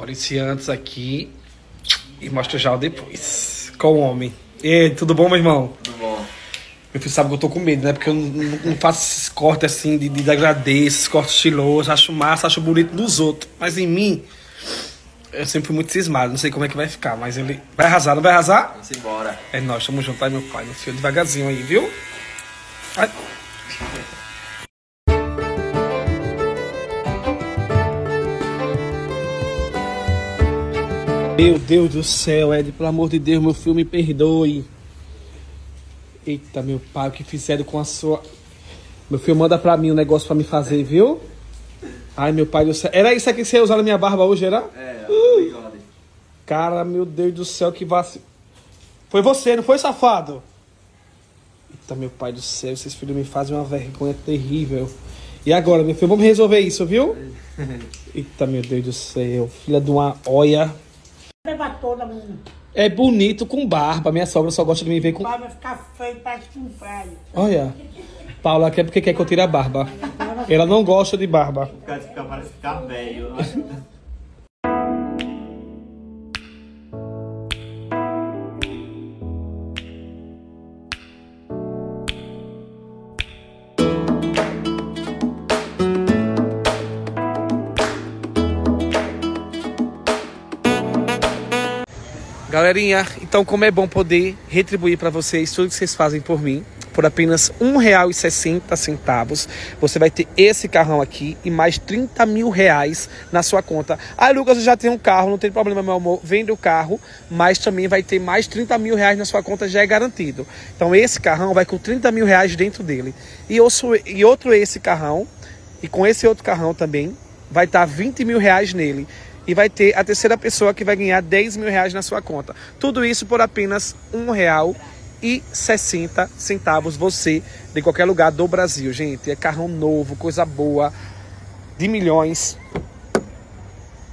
Olha esse antes aqui e mostra já o depois. Com o homem. E aí, tudo bom, meu irmão? Tudo bom. Meu filho sabe que eu tô com medo, né? Porque eu não, não- faço esses cortes assim de, de degradê, esses cortes estilosos. Acho massa, acho bonito dos outros. Mas em mim, eu sempre fui muito cismado. Não sei como é que vai ficar, mas ele vai arrasar, não vai arrasar? Vamos embora. É nós, tamo junto, ai meu pai, meu filho, devagarzinho aí, viu? Ai. Meu Deus do céu, Ed, pelo amor de Deus, meu filho, me perdoe. Eita, meu pai, o que fizeram com a sua. Meu filho, manda pra mim um negócio pra me fazer, viu? Ai, meu pai do céu. Era isso aqui que você ia usar na minha barba hoje, era? É, bigode. Cara, meu Deus do céu, que vacilo. Foi você, não foi, safado? Eita, meu pai do céu, esses filhos me fazem uma vergonha terrível. E agora, meu filho, vamos resolver isso, viu? Eita, meu Deus do céu, filha de uma oia. Leva toda, menina. É bonito com barba, minha sogra só gosta de me ver com... Vai ficar feio, parece um praio. Olha, Paula quer porque quer que eu tire a barba. Ela não gosta de barba. Parece ficar, parece ficar velho. Galerinha, então como é bom poder retribuir para vocês tudo que vocês fazem por mim. Por apenas R$ 1,60, você vai ter esse carrão aqui e mais 30 mil reais na sua conta. Ah, Lucas, eu já tenho um carro, não tem problema, meu amor. Vende o carro, mas também vai ter mais 30 mil reais na sua conta, já é garantido. Então esse carrão vai com 30 mil reais dentro dele. E, e outro esse carrão, e com esse outro carrão também, vai estar 20 mil reais nele. E vai ter a terceira pessoa que vai ganhar 10 mil reais na sua conta. Tudo isso por apenas um real e 60 centavos você de qualquer lugar do Brasil, gente. É carrão novo, coisa boa, de milhões.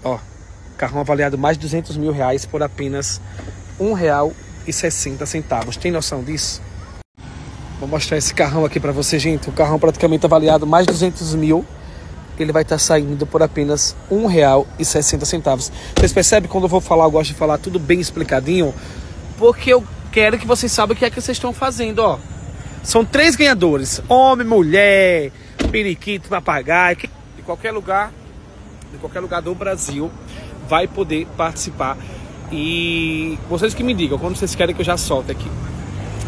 Ó, carrão avaliado mais de 200 mil reais por apenas um real e 60 centavos. Tem noção disso? Vou mostrar esse carrão aqui pra você, gente. O carrão praticamente avaliado mais de 200 mil. Ele vai estar saindo por apenas R$ 1,60. Vocês percebem quando eu vou falar, eu gosto de falar tudo bem explicadinho? Porque eu quero que vocês saibam o que é que vocês estão fazendo, ó. São três ganhadores: homem, mulher, periquito, papagaio, de qualquer lugar, de qualquer lugar do Brasil, vai poder participar. E vocês que me digam, quando vocês querem que eu já solte aqui.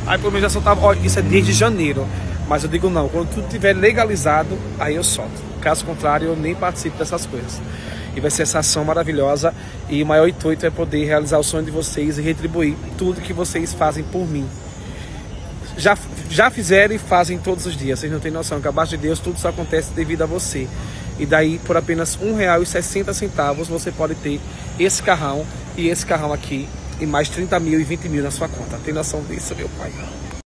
Aí pelo menos já soltava, ó, isso é desde janeiro. Mas eu digo não, quando tudo tiver legalizado, aí eu solto. Caso contrário, eu nem participo dessas coisas. E vai ser essa ação maravilhosa. E o maior intuito é poder realizar o sonho de vocês e retribuir tudo que vocês fazem por mim. Já, já fizeram e fazem todos os dias. Vocês não têm noção que abaixo de Deus tudo isso acontece devido a você. E daí, por apenas R$ 1,60 você pode ter esse carrão e esse carrão aqui. E mais 30 mil e 20 mil na sua conta. Tem noção disso, meu pai?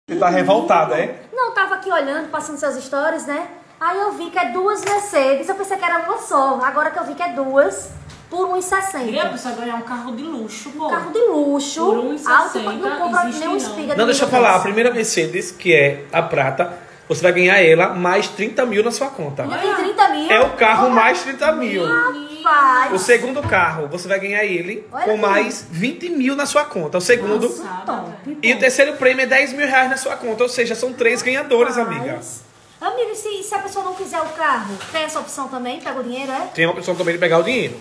Você tá revoltado, é? Não, tava aqui olhando, passando seus stories, né? Aí eu vi que é duas Mercedes, eu pensei que era uma só. Agora que eu vi que é duas, por Queria a 1,60. pessoa ganhar um carro de luxo, pô. Carro de luxo, Por 1,60 alto, não compra existe nem um não. espiga Não, de deixa eu falar. A primeira Mercedes, que é a prata, você vai ganhar ela mais 30 mil na sua conta. Tem 30 mil. É o carro mais 30 mil. O Rapaz. segundo carro, você vai ganhar ele Olha com aí. mais 20 mil na sua conta. O segundo. Top. E o terceiro prêmio é 10 mil reais na sua conta. Ou seja, são três ganhadores, amiga. Amigo, e se, se a pessoa não quiser o carro, tem essa opção também? Pega o dinheiro, é? Tem uma opção também de pegar o dinheiro.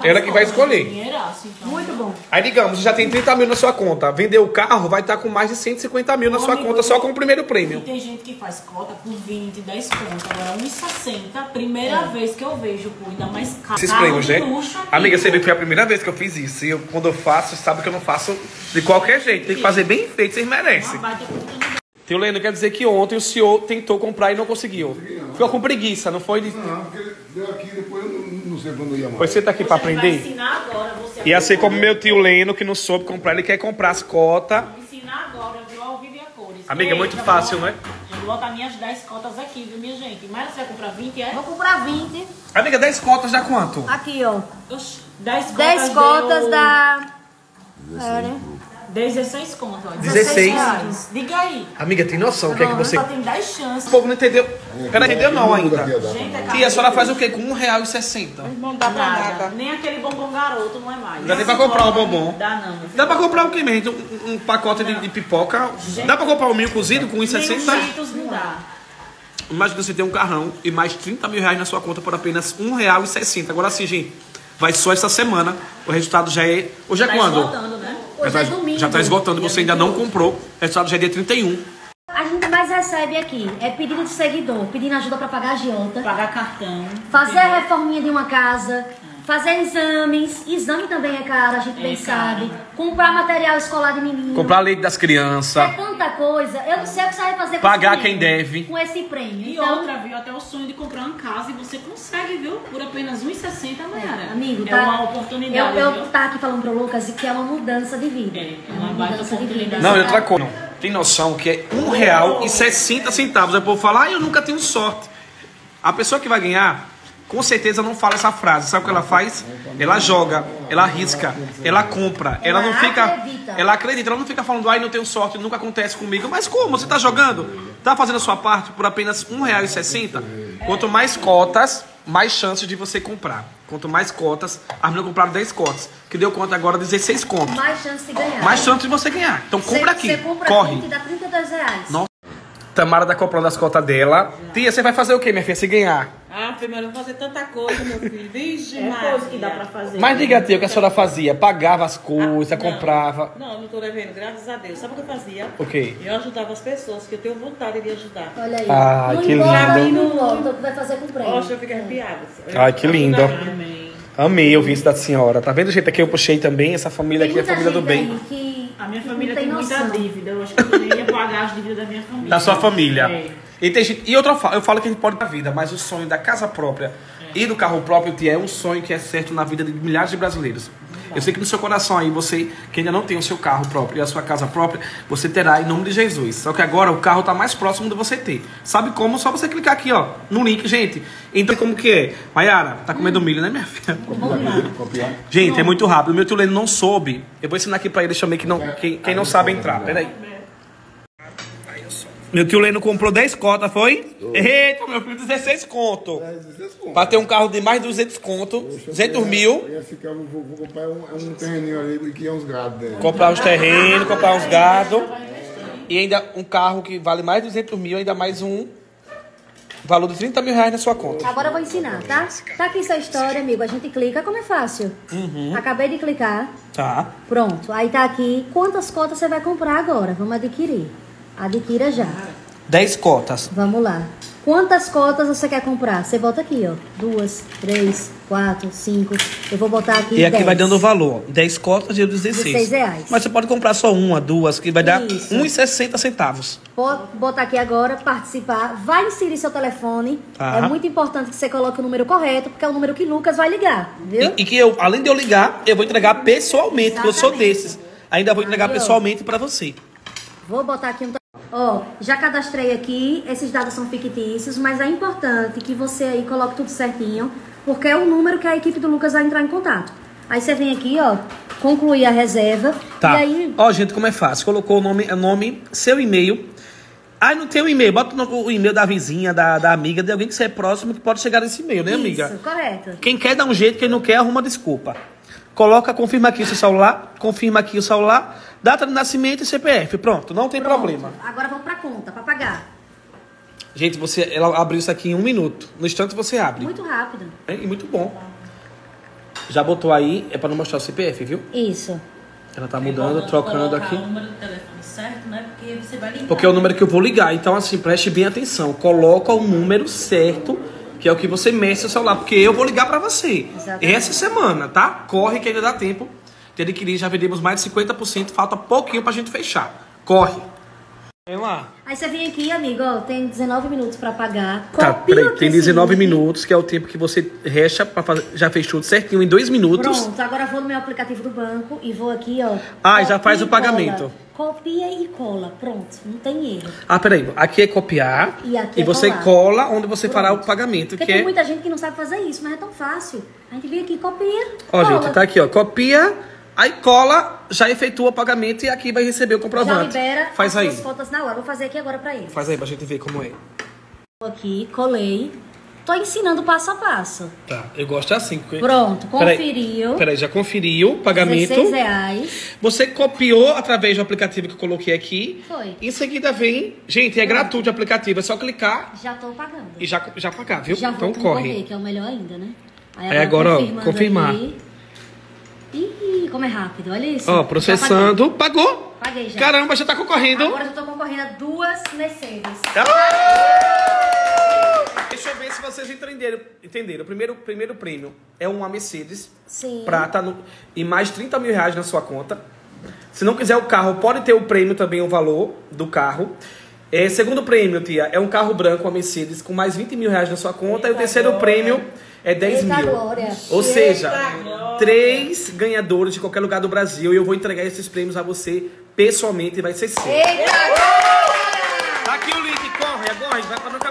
Tá Ela que vai escolher. Então. Muito bom. Aí, digamos, já tem 30 mil na sua conta. Vendeu o carro, vai estar com mais de 150 mil na sua Amigo, conta só com o primeiro E prêmio. tem gente que faz cota por 20, 10 conto. Agora, 1,60, primeira vez que eu vejo, pô, ainda mais caro. Esses prêmios, né? luxo, Amiga, você viu que foi a primeira vez que eu fiz isso. E eu, quando eu faço, sabe que eu não faço de qualquer jeito. Tem que fazer bem feito, vocês merecem. Uma baita. Tio Leno, quer dizer que ontem o senhor tentou comprar e não conseguiu. Ficou com preguiça, não foi? De... Não, porque ele deu aqui depois eu não, não sei quando eu ia mais. Pois você tá aqui vai aprender? ensinar agora, você Ia ser como meu tio Leno, que não soube comprar, ele quer comprar as cotas. Ensinar agora, viu? Ao vivo e a cores. Amiga, é muito fácil, né? Já vou botar minhas 10 cotas aqui, viu, minha gente? Mas você vai comprar 20, é? Vou comprar 20. Amiga, 10 cotas dá quanto? Aqui, ó. Oxi, 10 cotas 10 deu cotas da. É, né? 16 conto, ó. 16. reais. Diga aí. Amiga, tem noção o que é que você... Só tem 10 O chances. povo não entendeu. Pera, entendeu não ainda. Gente, é Tia, a senhora faz o quê? Com um real e sessenta. Não dá pra nada. nada. Nem aquele bombom garoto não é mais. Dá nem pra comprar o bombom. Dá não. Dá pra comprar o quê mesmo? Um, um pacote de, de pipoca. Dá pra comprar um milho cozido com Nem 1,60? os Cheetos não dá. Imagina você ter um carrão e mais 30 mil reais na sua conta por apenas um real e sessenta. Agora sim, gente, vai só essa semana. O resultado já é... Hoje é Tá quando? esgotando, Hoje já, é tá- domingo. já tá esgotando, você ainda não comprou. O resultado já é dia 31. A gente mais recebe aqui é pedido de seguidor, pedindo ajuda pra pagar a agiota, Pagar cartão. fazer a reforminha de uma casa, fazer exames, exame também é caro, a gente É bem caro. sabe, comprar material escolar de menino. Comprar leite das É crianças. tanta coisa, eu não sei o que você vai fazer com Pagar quem deve. Com esse prêmio. E então, outra, viu? Até o sonho de comprar uma casa e você consegue, viu? Por apenas R$1,60, Mayara. amigo, é tá? uma oportunidade, Eu, eu tava aqui falando pro Lucas que é uma mudança de vida. É, é uma baita mudança de vida. Não, e outra coisa. Tem noção que é um real e 60 centavos. Aí o povo fala, ah, eu nunca tenho sorte. A pessoa que vai ganhar, com certeza não fala essa frase. Sabe o que ela faz? Ela joga, ela arrisca, ela compra. Ela, Ela não fica. acredita. Ela acredita, ela não fica falando, ai, não tenho sorte, nunca acontece comigo. Mas como? Você tá jogando? Tá fazendo a sua parte por apenas um real e 60? Quanto mais cotas, mais chances de você comprar. Quanto mais cotas, as meninas compraram 10 cotas, que deu conta agora de 16 contos. Mais chance de ganhar. Mais chance de você ganhar. Então compra aqui, Você compra corre. aqui e dá 32 reais. Nossa. Tamara tá comprando as cotas dela. Tia, você vai fazer o quê, minha filha, se ganhar? Ah, primeiro eu vou fazer tanta coisa, meu filho. Vixe, É coisa que dá pra fazer. Mas diga, tia, o que a senhora fazia? Pagava as coisas, não. comprava. Não, não tô devendo, graças a Deus. Sabe o que eu fazia? O quê? Eu ajudava as pessoas, que eu tenho vontade de ajudar. Olha aí. Ai, não que lindo. Não que vai fazer com o prêmio. Poxa, eu fico arrepiada. Ai, que lindo. Amém. Amei ouvir isso da senhora. Tá vendo o jeito que eu puxei também? Essa família aqui é a família do bem. aí que minha família tem tem muita dívida. Eu acho que eu poderia pagar as dívidas da minha família. Da sua família. É. E, tem gente- e outra, eu falo- que a gente pode dar vida, mas o sonho da casa própria e do carro próprio, é um sonho que é certo na vida de milhares de brasileiros. Eu sei que no seu coração aí, você que ainda não tem o seu carro próprio e a sua casa própria, você terá em nome de Jesus. Só que agora o carro está mais próximo de você ter. Sabe como? Só você clicar aqui, ó, no link, gente. Então, como que é? Mayara, tá comendo milho, né, minha filha? Gente, é muito rápido. O meu tio Leno não soube. Eu vou ensinar aqui pra ele, chamei que não, quem, quem não sabe entrar. Peraí. Meu tio Leno comprou 10 cotas, foi? Eita, meu filho, 16 conto. Pra ter um carro de mais de 200 conto, 200 mil. E esse carro eu vou, vou comprar um, um terreninho ali que é uns gados dentro. Comprar uns terrenos, comprar uns gado. E ainda um carro que vale mais de 200 mil, ainda mais um valor de 30 mil reais na sua conta. Agora eu vou ensinar, tá? Tá aqui sua história, amigo. A gente clica, como é fácil. Uhum. Acabei de clicar. Tá. Pronto. Aí tá aqui. Quantas cotas você vai comprar agora? Vamos adquirir. Adquira já. 10 cotas. Vamos lá. Quantas cotas você quer comprar? Você bota aqui, ó. Duas, três, quatro, cinco. Eu vou botar aqui. E aqui 10. vai dando o valor. 10 cotas de 16. 16 reais. Mas você pode comprar só uma, duas, que vai dar Isso. 1,60 centavos. Vou botar aqui agora, participar. Vai inserir seu telefone. É muito importante que você coloque o número correto, porque é o número que Lucas vai ligar, viu? E, e que eu, além de eu ligar, eu vou entregar pessoalmente, porque eu sou Exatamente. desses. Ainda vou entregar pessoalmente pra você. Vou botar aqui um. Ó, já cadastrei aqui. Esses dados são fictícios, mas é importante que você aí coloque tudo certinho, porque é o número que a equipe do Lucas vai entrar em contato. Aí você vem aqui, ó, concluir a reserva. Tá. E aí, Ó, gente, como é fácil. Colocou o nome, nome seu e-mail. Ah, não tem o e-mail. Bota o, o e-mail da vizinha, da, da amiga, de alguém que você é próximo que pode chegar nesse e-mail, né, amiga? isso, correto. Quem quer dá um jeito, quem não quer arruma desculpa. Coloca, confirma aqui o seu celular, confirma aqui o celular, data de nascimento e CPF. Pronto, não tem Pronto. problema. Agora vamos pra conta, pra pagar. Gente, você, ela abriu isso aqui em um minuto. No instante você abre. Muito rápido. É, e muito bom. Já botou aí, é pra não mostrar o CPF, viu? Isso. Ela tá É mudando, bom trocando aqui. o número do telefone certo, né? Porque você vai ligar. Porque é o número que eu vou ligar. Então, assim, preste bem atenção. Coloca o número certo, que é o que você mexe no celular. Porque eu vou ligar pra você. Exatamente. Essa semana, tá? Corre que ainda dá tempo de adquirir. Já vendemos mais de 50%. Falta pouquinho pra gente fechar. Corre. Vem lá. Aí você vem aqui, amigo, ó, tem 19 minutos pra pagar. Tá, peraí, tem esse 19 link. minutos, que é o tempo que você recha pra fazer. Já fez tudo certinho em dois minutos. Pronto, agora eu vou no meu aplicativo do banco e vou aqui, ó. Ah, já faz o e cola. Copia e cola. Pronto, não tem erro. Ah, peraí. Aqui é copiar E aqui é você colar. cola onde você fará o Pronto. pagamento, Porque que tem é. muita gente que não sabe fazer isso, mas é tão fácil. A gente vem aqui, copia, Ó, cola. gente, tá aqui, ó. Copia Aí cola, já efetua o pagamento e aqui vai receber o Já comprovante. libera Faz as aí. fotos na hora. Vou fazer aqui agora pra ele. Faz aí pra gente ver como é. Aqui, colei. Tô ensinando passo a passo. Tá, eu gosto assim. Pronto, Peraí, conferiu. Peraí, já conferiu o pagamento. 16 reais. Você copiou através do aplicativo que eu coloquei aqui. Foi. Em seguida vem. Gente, é gratuito o aplicativo, é só clicar Já tô pagando. e já, já pagar, viu? Já então corre. que é o melhor ainda, né? Aí agora, ó, confirmar. ali. Ih, como é rápido, olha isso. Ó, processando. Pagou? Paguei, já. Caramba, já tá concorrendo. Agora eu tô concorrendo a duas Mercedes. Se vocês entenderam. entenderam. O primeiro, primeiro prêmio é uma Mercedes Sim. prata no, e mais 30 mil reais na sua conta. Se não quiser o carro, pode ter o prêmio também, o valor do carro. É, segundo prêmio, tia, é um carro branco, uma Mercedes, com mais 20 mil reais na sua conta. e o terceiro prêmio é 10 Eita mil. glória. Ou seja, três ganhadores de qualquer lugar do Brasil. E eu vou entregar esses prêmios a você pessoalmente e vai ser seu. Eita glória! Tá aqui o link, corre agora, vai pra.